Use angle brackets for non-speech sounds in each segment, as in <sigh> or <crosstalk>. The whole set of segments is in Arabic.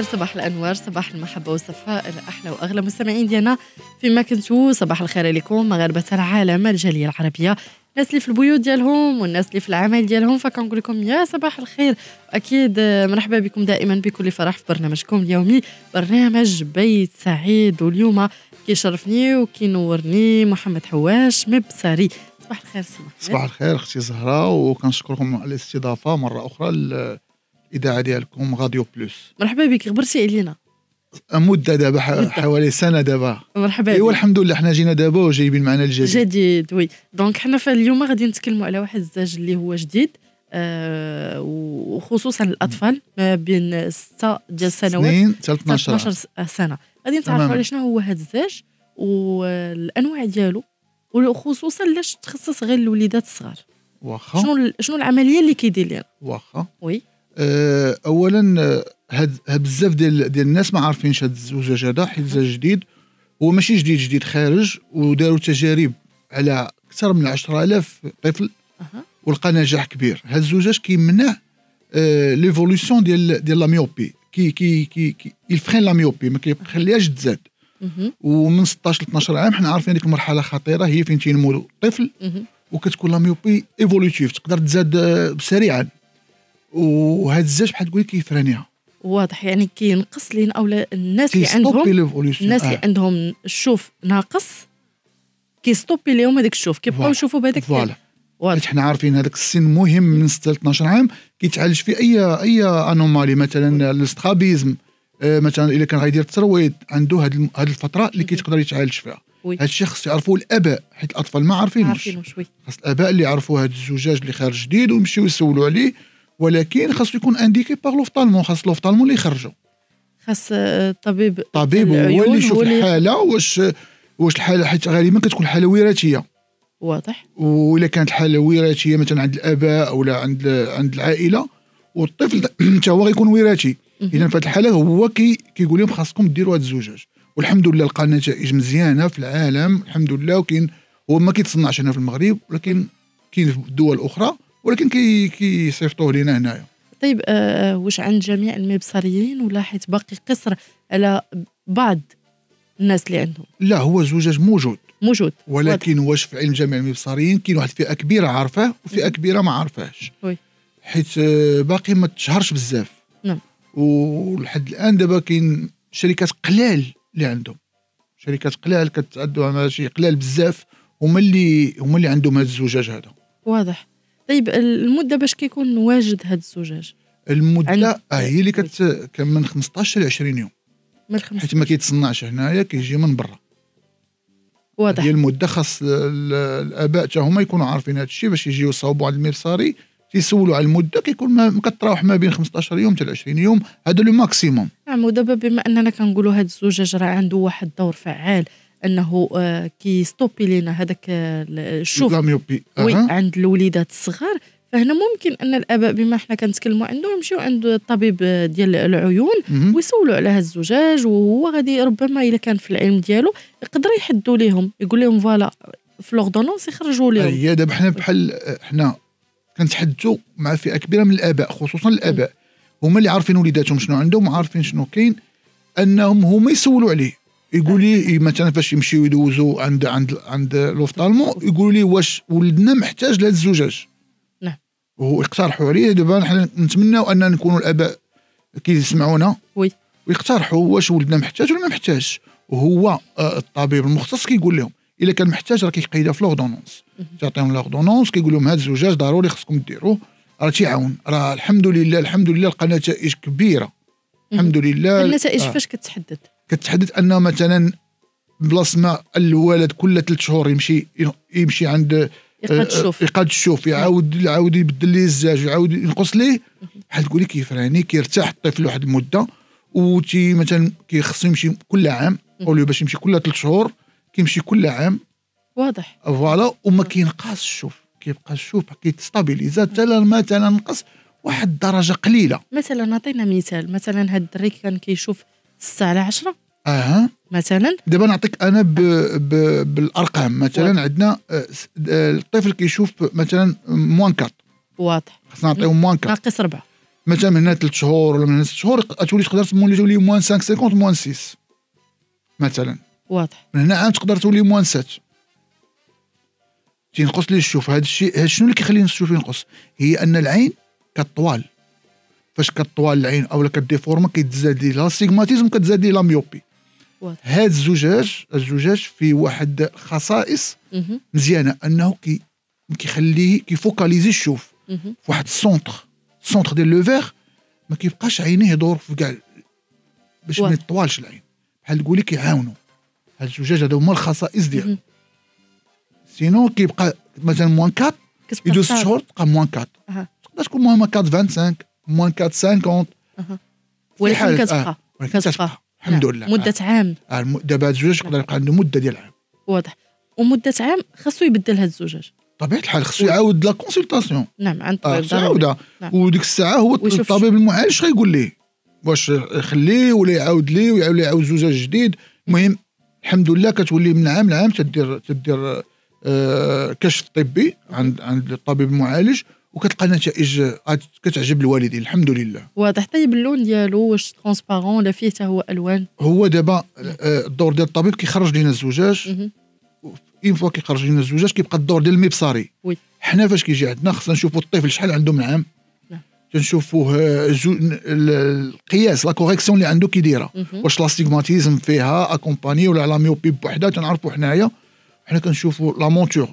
الخير صباح الأنوار صباح المحبة والصفاء الأحلى وأغلى مستمعين ديالنا. فيما كنتو صباح الخير عليكم مغاربة العالم الجالية العربية. الناس اللي في البيوت ديالهم والناس اللي في العمل ديالهم فكنقول لكم يا صباح الخير. أكيد مرحبا بكم دائما بكل فرح في برنامجكم اليومي برنامج بيت سعيد. واليوم كيشرفني وكينورني محمد حواش مبصري. صباح الخير صباح صباح الخير أختي زهرة. وكنشكركم على الاستضافة مرة أخرى الاذاعه ديالكم راديو Plus. مرحبا بك غبرتي علينا. مدة دابا حوالي سنة دابا. مرحبا أيوا الحمد لله حنا جينا دابا وجايبين معنا الجديد. جديد oui. donc حنا في اليوم غادي نتكلموا على واحد الزاج اللي هو جديد آه وخصوصا الأطفال ما بين 6 ديال السنوات حتى 12 سنة. غادي نتعرفوا على شنو هو هذا الزاج والأنواع ديالو وخصوصا لاش تخصص غير الوليدات الصغار. واخا. شنو شنو العملية اللي كيدير لنا واخا. oui. اولا هاد بزاف ديال ديال الناس ما عارفينش هاد الزجاج هذا حيت زجاج جديد هو ماشي جديد جديد خارج وداروا تجارب على أكثر من 10000 طفل. ولقى نجاح كبير. هاد الزجاج كيمنع أه l'évolution ديال ديال la myopie كي كي كي, كي يـ freine la myopie ما كيخليهاش تزاد. ومن 16 ل 12 عام حنا عارفين هذيك المرحله خطيرة هي فين تينمو الطفل وكتكون la myopie évolutive تقدر تزاد سريعا. وهذا الزاج بحال تقولي كي freiner يها. واضح يعني كينقص لين أو الناس اللي عندهم الناس اللي آه. عندهم الشوف ناقص كي stopper لهم هذاك الشوف كيبقاو يشوفوا بهذاك voilà. واضح. حنا عارفين هذاك السن مهم من 6 ل 12 عام كيتعالج فيه اي أي anomalie مثلا ال strabisme آه مثلا اذا كان غيدير الترويض عنده هذه الفترة اللي كيتقدر يتعالج فيها. هذا الشيء خص يعرفوه الآباء حيت الأطفال ما عارفينوش. خاص الآباء اللي يعرفوا هذا الزجاج اللي خارج جديد ويمشيو يسولوا عليه ولكن خاصو يكون indiqué par l'ophtalmo خاص l'ophtalmo اللي يخرجوا خاص الطبيب الطبيب هو اللي يشوف الحالة واش واش الحالة حيت غالبا كتكون حالة وراثية. واضح. واذا كانت الحاله وراثية مثلا عند الآباء أو عند عند العائلة والطفل <clears throat> حتى هو غيكون وراثي. اذا في هذه الحالة هو كي كيقول لهم خاصكم ديروا هذا الزجاج والحمد لله لقى نتائج مزيانة في العالم الحمد لله وكاين هو ما كيتصنعش هنا في المغرب ولكن كاين في الدول الأخرى. ولكن كي كيصيفطوه لنا هنايا. طيب آه واش عند جميع المبصريين ولا حيت باقي قصر على بعض الناس اللي عندهم؟ لا هو الزجاج موجود. موجود. ولكن واش في علم جميع المبصريين؟ كاين واحد فئة كبيرة عارفاه وفئة كبيرة ما عارفاهش حيت باقي ما تشهرش بزاف. نعم. ولحد الآن دابا كاين شركات قلال اللي عندهم. شركات قلال كتعدوها ماشي قلال بزاف هما اللي هما اللي عندهم هذا الزجاج هذا. واضح. طيب المدة باش كيكون واجد هذا الزجاج؟ المدة. آه هي اللي كت كان من 15 ل 20 يوم. من 15 حيت ما كيتصنعش هنايا كيجي من برا. واضح. هي المدة خاص الآباء حتى هما يكونوا عارفين هذا الشيء باش يجيو يصاوبوا على المرصاري تيسولوا على المدة كيكون ما كتراوح ما بين 15 يوم حتى 20 يوم. هذا le maximum. نعم ودابا بما أننا كنقولوا هذا الزجاج راه عنده واحد الدور فعال انه آه كي stopper لينا هذاك الشوف la myopie oui عند الوليدات الصغار فهنا ممكن أن الآباء بما حنا كنتكلموا عندهم يمشيو عند الطبيب ديال العيون ويسولوا على هذا الزجاج وهو غادي ربما إلا كان في العلم ديالو يقدر يحدوا لهم يقول لهم voilà في l'ordonnance يخرجوا لهم هي دابا حنا بحال حنا كنتحدثوا مع فئة كبيرة من الآباء خصوصا الآباء. هما اللي عارفين وليداتهم شنو عندهم وعارفين شنو كاين أنهم هما يسولوا عليه. يقول لي مثلا فاش يمشيو يدوزوا عند عند عند l'ophtalmo يقولوا لي واش ولدنا محتاج لهذا الزجاج نعم. ويقترحوا عليه دابا نحن نتمناو ان نكونوا الأباء كيسمعونا oui. ويقترحوا واش ولدنا محتاج ولا ما محتاجش. وهو الطبيب المختص كيقول لهم إلا كان محتاج راه كيقيدها في l'ordonnance تعطيهم l'ordonnance كيقول لهم هذا الزجاج ضروري خصكم ديروه راه تيعاون. راه الحمد لله الحمد لله لقى نتائج كبيرة. الحمد لله. النتائج آه. فاش كتحدد؟ كتحدد انه مثلا بلاصة ما الولد كل ثلاث شهور يمشي يمشي عند يقاد الشوف. يقاد الشوف يعاود يعاود يبدل ليه الزاج يعاود ينقص ليه. بحال تقولي كي freiner؟ كيرتاح الطفل واحد المدة. وتي مثلا كيخصو يمشي كل عام قولوا باش يمشي كل ثلاث شهور كيمشي كل عام. واضح. voilà وما كينقص الشوف. كيبقى الشوف كيت stabiliser حتى مثلا نقص واحد الدرجه قليلة. مثلا نعطينا مثال. مثلا هاد الدري كان كيشوف 6 على 10 أها. مثلا. دابا نعطيك أنا ب... ب... بالأرقام. مثلا واضح. عندنا الطفل كيشوف مثلا moins 4 واضح. خصنا نعطيهم moins 4 ناقص 4 مثلا من هنا ثلاث شهور ولا من هنا ست شهور تولي تقدر تولي تولي moins 5 50 moins 6 مثلا. واضح. من هنا عام تقدر تولي moins 7 تينقص لي الشوف هذا الشيء شنو اللي كيخلي الشوف ينقص؟ هي أن العين كطوال. فاش كطوال العين أو ك déformer كيتزاد لي l'astigmatisme كتزاد لي la myopie واضح. هاد الزجاج الزجاج فيه واحد خصائص. مزيانة أنه كي كيخليه كي focaliser الشوف. في واحد ال centre ال centre ديال le verre ما كيبقاش عينيه يدور في كاع باش ما. يطوالش العين بحال تقولي كيعاونوا هاد الزجاج هذا هما الخصائص ديالو. sinon كيبقى مثلا moins 4 كتبقى يدوز. شهور تبقى moins 4 أها. تقدر تكون moins 4 25 moins 4 50 أها. في ولكن كتبقى. آه، ولكن كتبقى. كتبقى الحمد نعم. لله. مدة عام. آه، دابا هاد الزجاج يقدر يبقى عنده مدة ديال عام. واضح. ومدة عام خاصو يبدل هاد الزجاج. طبيعة الحال خصو يعاود la consultation نعم عند طبيب خصو ضروري. يعاودها. نعم. وديك الساعة هو الطبيب المعالج غيقول ليه. واش يخليه ولا يعاود ليه ليه يعاود زجاج جديد. المهم الحمد لله كتولي من عام لعام تدير تدير آه كشف طبي عند عند الطبيب المعالج وكتلقى نتائج كتعجب الوالدين الحمد لله. واضح طيب اللون ديالو واش transparent ولا فيه حتى هو ألوان. هو دابا آه، الدور ديال الطبيب كيخرج لينا الزجاج. une fois كيخرج لنا الزجاج كيبقى الدور ديال المبصري. oui. حنا فاش كيجي عندنا خصنا نشوفوا الطفل شحال عنده من عام. نعم. تنشوفوه آه، القياس la correction اللي عنده كي دايره. واش l'astigmatisme فيها accompagné ولا la myopie بوحدها تنعرفوا حنايا. حنا كنشوفوا la monture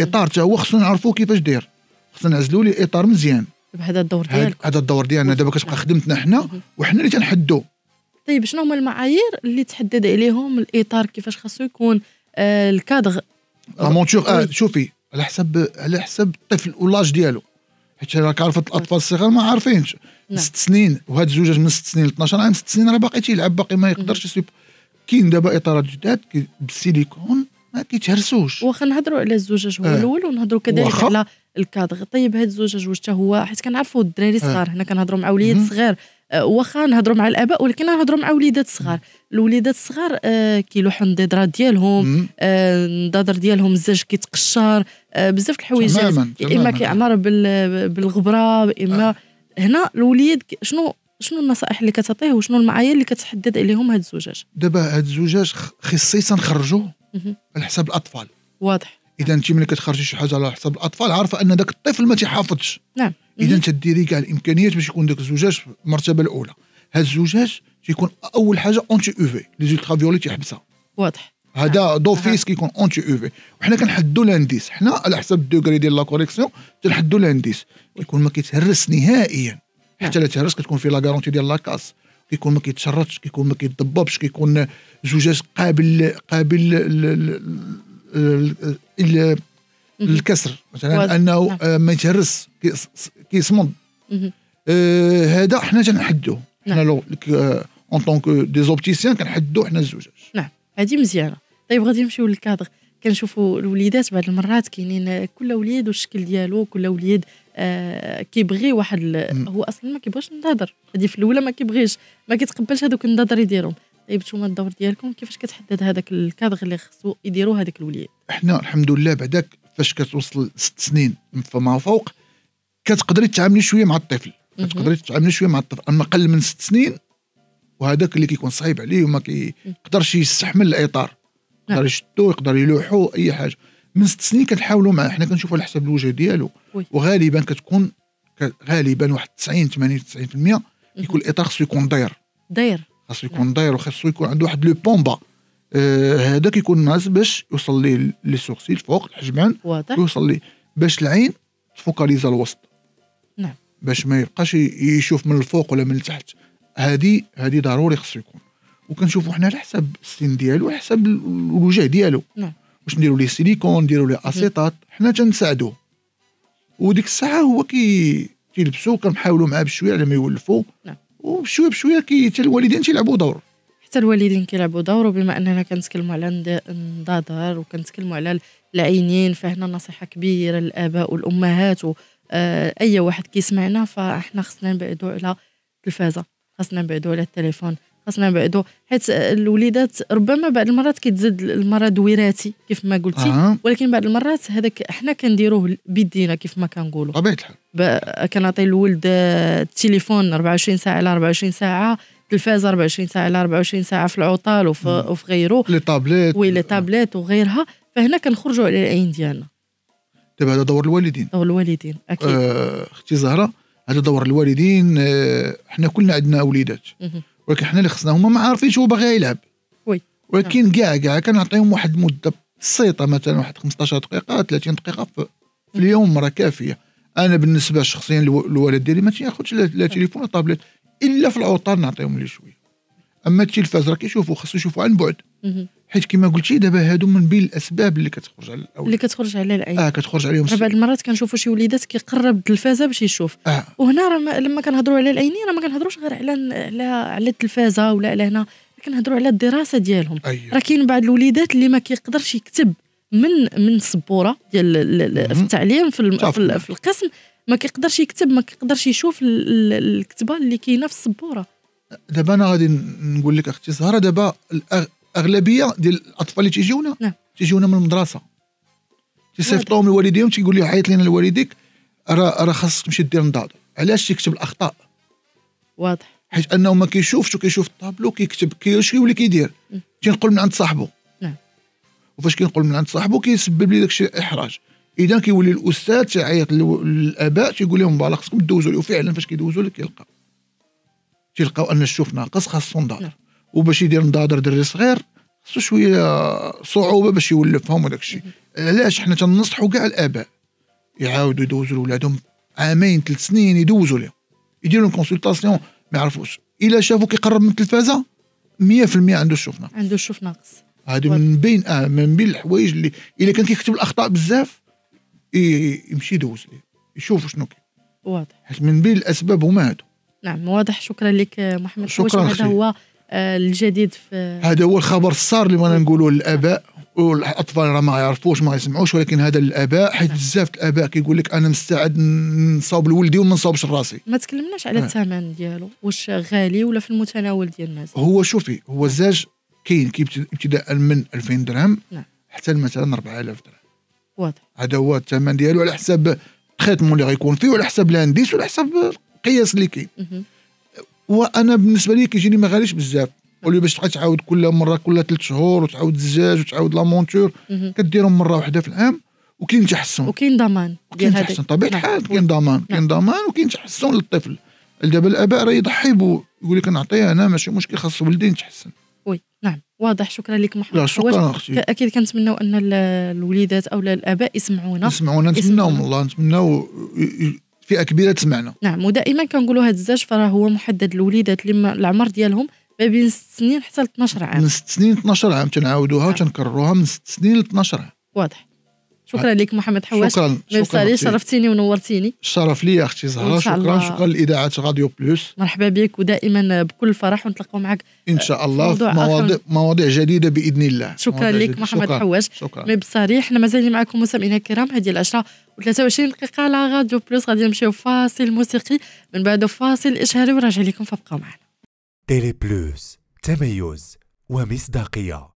إطار حتى هو خصنا نعرفوا كيفاش داير. خصنا نعزلوا ليه إطار مزيان. بهذا الدور ديالك. هذا الدور ديالنا دابا كتبقى خدمتنا حنا. وحنا اللي تنحدوا طيب شنو هما المعايير اللي تحدد عليهم الإطار؟ كيفاش خاصو يكون آه cadre؟ la monture آه oui. شوفي على حسب على حسب الطفل و l'âge ديالو. حيت راك عرفت الأطفال الصغار ما عارفينش. نعم. ست سنين وهاد الزجاج من ست سنين ل 12 عام ست سنين راه باقي تيلعب باقي ما يقدرش يسيب كاين دابا إطارات جداد بالسيليكون ما كيتهرسوش واخا نهضروا على الزجاج هو آه. الأول ونهضروا كذلك. على الكادغ طيب هذا الزجاج واش هو حيت كنعرفوا الدراري صغار هنا كنهضروا مع وليد. صغار آه، واخا نهضروا مع الآباء ولكن نهضروا مع وليدات صغار الوليدات الصغار آه كيلوحوا النضيضرات ديالهم. آه، النضاضر ديالهم الزاج كيتقشر آه، بزاف الحوايج يا إما. كيعمر بال- بالغبرة يا اما هنا الوليد شنو شنو النصائح اللي كتعطيه وشنو المعايير اللي كتحدد عليهم هاد الزجاج دابا هاد الزوجاج خ- خصيصا نخرجوه. على حساب الأطفال. واضح. إذا أنت ملي كتخرجي شي حاجة على حساب الأطفال عارفة أن داك الطفل ما تيحافظش. نعم. إذا. تديري كاع الإمكانيات باش يكون داك الزجاج في المرتبة الأولى. هاد الزجاج تيكون أول حاجة anti-UV les ultraviolets تيحبسها. واضح. هذا d'office كيكون anti-UV وحنا كنحدوا l'indice حنا على حسب ال degré ديال la correction تنحدوا l'indice كيكون ما كيتهرس نهائيا. حتى لا تهرس كتكون فيه la garantie ديال la casse كيكون ما كيتشرطش كيكون ما كيتضببش كيكون زجاج قابل قابل للكسر. مثلا أنه نعم. آه، ما يتهرس كيص- كيصمد. آه، هذا حنا تنحدوه. حنا نعم. ou en tant que des opticiens كنحدوا حنا الزجاج هذه مزيانة. طيب غادي نمشيو للكادغ كنشوفوا الوليدات بعض المرات كاينين كل وليد والشكل ديالو كل وليد آه كيبغي واحد ال-. هو أصلا ما كيبغيش النظاظر هذه في الأولى ما كيبغيش. ما كيتقبلش هذوك النظاظر يديرهم. طيب نتوما الدور ديالكم؟ كيفاش كتحدد هذاك الكادغ اللي خصو يديروه هذاك الوليد؟ إحنا الحمد لله بعداك فاش كتوصل ست سنين فما فوق كتقدري تتعاملي شوية مع الطفل. كتقدري تتعاملي شوية مع الطفل. أما أقل من ست سنين وهذاك اللي كيكون صعيب عليه وما كيقدرش يستحمل الإطار. نعم. يقدر يشدو يقدر يلوحو أي حاجة. من ست سنين كنحاولوا معاه حنا كنشوفوا على حسب الوجه ديالو. وغالبا كتكون غالبا واحد 90 80 90% كيكون الإطار خصو يكون داير. داير. خاصو يكون داير وخاصو يكون عنده واحد le bombé. آه هذا كيكون ناقص باش يوصل ليه les sourcils فوق الحجبان واضح. يوصل ليه باش العين ت focaliser الوسط. نعم. باش ما يبقاش يشوف من الفوق ولا من التحت هذه هذه ضروري خصو يكون. وكنشوفوا حنا على حسب السن ديالو على حسب ال- الوجه ديالو. نعم. واش نديروا ليه سيليكون نديروا ليه acétate حنا تنساعدوه وديك الساعة هو كي كيلبسوا كنحاولوا معاه بشوية على ما يولفوا نعم. وبشويه بشوية كي حتى الوالدين تيلعبوا دور. حتى الوالدين كيلعبوا دور وبما أننا كنتكلموا على النظاظر وكنتكلموا على العينين فهنا نصيحة كبيرة للآباء والأمهات واي واحد كيسمعنا فإحنا خصنا نبعدوا على التلفازة خاصنا نبعدوا على التليفون. خاصنا نبعدوا حيت الوليدات ربما بعض المرات كيتزاد المرض وراثي كيف ما قلتي آه. ولكن بعض المرات هذاك حنا كنديروه بيدينا كيف ما كنقولوا. طبيعه الحال. كنعطي الولد آه، التليفون 24 ساعة على 24 ساعة التلفازه 24 ساعة على 24 ساعة في العطل وفي, مم. وفي غيره les tablettes. oui les tablettes وغيرها. فهنا كنخرجوا على العين ديالنا. دابا هذا دور الوالدين. أو الوالدين أكيد. آه، أختي زهرة هذا دور الوالدين آه، حنا كلنا عندنا وليدات. ولكن حنا اللي خصنا هما ما عارفينش هو باغي يلعب. oui. ولكن كاع كاع كنعطيهم واحد المدة بسيطة مثلا واحد 15 دقيقة 30 دقيقة في, في اليوم راه كافية. أنا بالنسبة شخصيا الو- الوالد ديالي ما تياخذش لا تليفون ولا طابلت إلا في العطل نعطيهم ليه شوية. أما التلفاز راه كيشوفوا خاصو يشوفوا عن بعد. حيت كما قلتي دابا هادو من بين الأسباب اللي كتخرج على الاولاد اللي كتخرج على العين. آه كتخرج عليهم بعض المرات كنشوفوا شي وليدات كيقرب التلفازة باش يشوف. آه. وهنا راه ما- لما كنهضروا على العينين راه ما كنهضروش غير على على على التلفازة ولا على هنا. كنهضروا على الدراسة ديالهم. اييه راه كاين بعض الوليدات اللي ما كيقدرش يكتب من من السبورة ديال ال- ال- في. التعليم في الم-. في, ال- في القسم. ما كيقدرش يكتب ما كيقدرش يشوف ال- ال- الكتبة اللي كاينة في السبورة. دابا أنا غادي نقول لك أختي زهره دابا الاغلبيه ديال الأطفال اللي تيجيونا نعم. تيجيونا من المدرسة. تيصيفطوهم لوالديهم تيقول لي عيط لنا لوالديك راه راه خاصك تمشي دير نضاض علاش تيكتب الأخطاء؟ واضح. حيت انه ما كيشوفش وكيشوف الطابلو كيكتب كيش كيولي كيدير. تينقل من عند صاحبه نعم. وفاش كينقل من عند صاحبه كيسبب لي داكشي إحراج. إذا كيولي الأستاذ تيعيط للآباء تيقول لهم voilà خصكم دوزوا لي وفعلا فاش كيدوزوا لي كيلقاو. تيلقاو أن الشوف ناقص خاصو نضاضر نعم. وباش يدير نضاضر دري صغير خصو شوية صعوبة باش يولفهم وداك الشيء. علاش؟ حنا تنصحوا كاع الآباء. يعاودوا يدوزوا لولادهم عامين ثلاث سنين يدوزوا لهم يديروا consultation ما يعرفوش. إلا شافوا كيقرب من التلفازة 100% عنده الشوف ناقص. عنده الشوف ناقص. هذه من بين آه من بين الحوايج اللي إلا كان كيكتب الأخطاء بزاف يمشي يدوز ليه. يشوف شنو كاين. واضح. حيت من بين الأسباب هما هادو. نعم واضح. شكرا لك محمد. شكراً. هذا. هو الجديد في هذا هو الخبر الصار اللي بغينا نقولوا للآباء والأطفال راه ما يعرفوش ما يسمعوش ولكن هذا للآباء حيت نعم. بزاف الآباء كيقول لك أنا مستعد نصاوب لولدي وما نصاوبش لراسي ما تكلمناش على آه. الثمن ديالو واش غالي ولا في المتناول ديال الناس هو شوفي هو الزجاج كاين ابتداء من 2000 درهم نعم. حتى مثلا 4000 درهم واضح هذا هو الثمن ديالو على حساب ال traitement اللي غيكون فيه وعلى حساب ال indice وعلى حساب القياس اللي كاين. وأنا بالنسبة لي كيجيني ما غاليش بزاف. ولي باش تبقى تعاود كل مرة كل ثلاث شهور وتعاود الزجاج وتعاود la monture. مهم. كديرهم مرة واحدة في العام وكاين تحسن. وكاين ضمان. وكاين تحسن. طبيعة نعم. الحال كاين ضمان. كاين ضمان وكاين تحسن للطفل. دابا الآباء راه يضحي بو يقول لك نعطيه أنا ماشي مشكل خاص ولدي يتحسن. وي نعم. واضح. شكرا لك محمد لا. شكرا أختي. أكيد كنتمناو أن ال- الوليدات أو الآباء يسمعونا. يسمعونا. نتمناهم والله نتمناو فئة كبيرة تسمعنا. نعم ودائما كنقولوا هذا الزاج فراه هو محدد للوليدات اللي العمر ديالهم ما بين 6 سنين حتى ل 12 عام. من ست سنين 12 عام تنعاودوها. وتنكرروها من ست سنين ل 12 عام. واضح. شكرا لك محمد حواش شكرا شكرا. شرفتيني ونورتيني. الشرف لي أختي زهرة. شكرا. الله. شكرا لإذاعة راديو بلوس. مرحبا بك ودائما بكل فرح ونتلاقاو معك. إن شاء الله في موضوع. مواضيع مواضيع جديدة بإذن الله. شكرا لك. محمد شكرا. حواش شكرا. مي بصريح حنا مازالين معكم مستمعينا الكرام. هذه العشرة و23 دقيقة على راديو بلوس. غادي نمشيو فاصل موسيقي. من بعد فاصل إشهاري وراجع لكم فابقاو معنا. تيلي بلوس تميز ومصداقية.